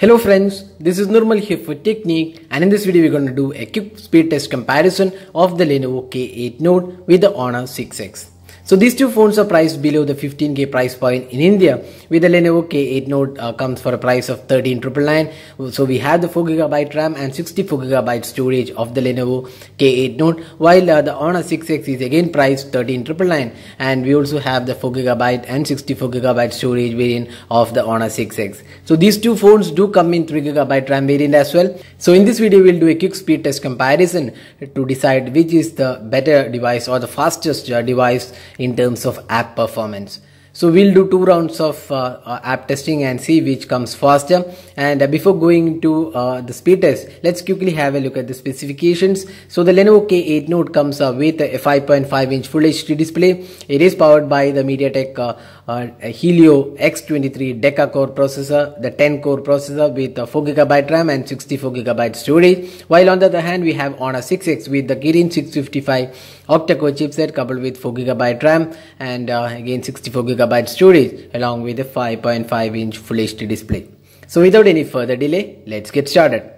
Hello friends, this is Nirmal here for Techniqued and in this video we're going to do a quick speed test comparison of the Lenovo K8 Note with the Honor 6X. So these two phones are priced below the 15k price point in India with the Lenovo K8 Note uh, comes for a price of 13999 so we have the 4GB RAM and 64GB storage of the Lenovo K8 Note while uh, the Honor 6X is again priced 13999 and we also have the 4GB and 64GB storage variant of the Honor 6X. So these two phones do come in 3GB RAM variant as well. So in this video we'll do a quick speed test comparison to decide which is the better device or the fastest uh, device in terms of app performance. So we'll do two rounds of uh, uh, app testing and see which comes faster. And uh, before going to uh, the speed test, let's quickly have a look at the specifications. So the Lenovo K8 Note comes uh, with a 5.5 inch Full HD display. It is powered by the MediaTek uh, Helio X23 Deca core processor, the 10 core processor with 4GB RAM and 64GB storage. While on the other hand, we have Honor 6X with the Kirin 655 octa-core chipset coupled with 4GB RAM and uh, again 64GB storage along with a 5.5 inch Full HD display. So without any further delay, let's get started.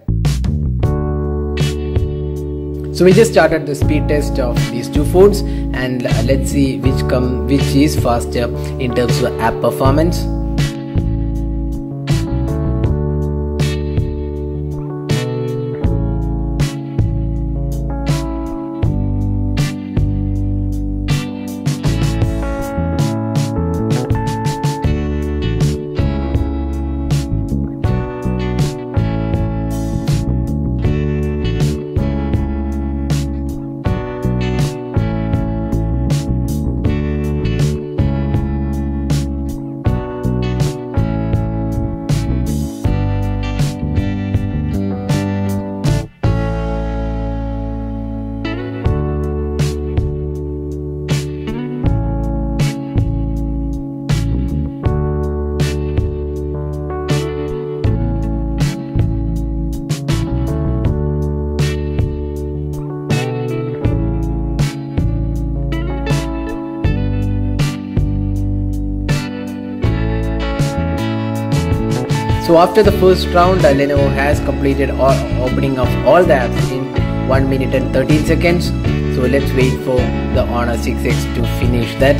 So we just started the speed test of these two phones and uh, let's see which come which is faster in terms of app performance. So after the first round, Lenovo has completed all, opening of all the apps in 1 minute and 13 seconds. So let's wait for the Honor 6X to finish that.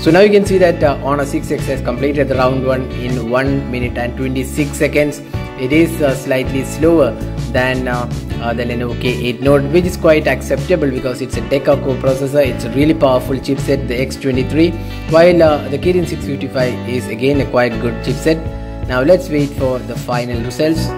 So now you can see that uh, Honor 6X has completed the round 1 in 1 minute and 26 seconds. It is uh, slightly slower than uh, uh, the Lenovo K8 Note which is quite acceptable because it's a Deca core processor. It's a really powerful chipset the X23 while uh, the Kirin 655 is again a quite good chipset. Now let's wait for the final results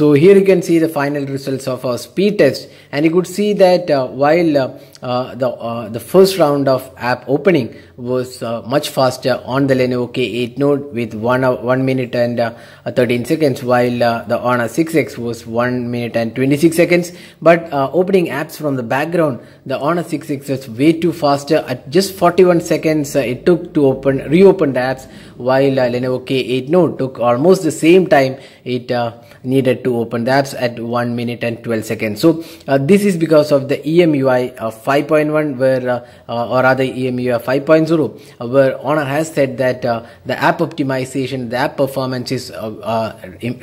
So here you can see the final results of our speed test. And you could see that uh, while uh, uh, the uh, the first round of app opening was uh, much faster on the Lenovo K8 Note with 1 uh, 1 minute and 13 seconds while the Honor 6X was 1 minute and 26 seconds. But opening apps from the background the Honor 6X was way too faster. At just 41 seconds it took to open reopen the apps while Lenovo K8 Note took almost the same time it uh, needed to open. The apps at 1 minute and 12 seconds. So uh, this is because of the EMUI of uh, 5.1 where uh, uh, or rather EMUI 5.0 uh, where Honor has said that the app optimization the app performance is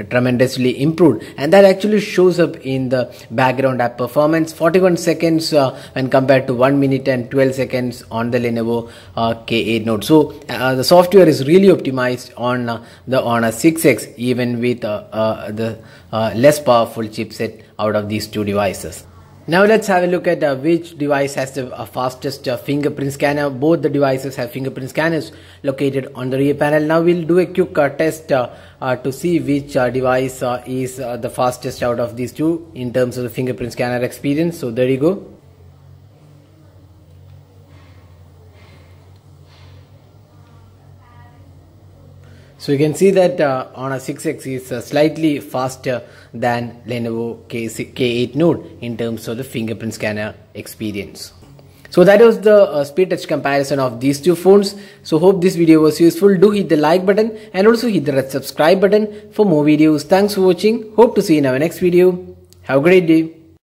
tremendously improved. And that actually shows up in the background app performance. 41 seconds when compared to 1 minute and 12 seconds on the Lenovo K8 Note so the software is really optimized on the Honor 6X even with the less powerful chipset out of these two devices. Now let's have a look at uh, which device has the uh, fastest uh, fingerprint scanner. Both the devices have fingerprint scanners located on the rear panel. Now we'll do a quick uh, test uh, uh, to see which device is the fastest out of these two in terms of the fingerprint scanner experience. So there you go. So you can see that uh, a 6X is uh, slightly faster than Lenovo K K8 Note in terms of the fingerprint scanner experience. So that was the uh, speed test comparison of these two phones. So hope this video was useful. Do hit the like button and also hit the red subscribe button for more videos. Thanks for watching. Hope to see you in our next video. Have a great day.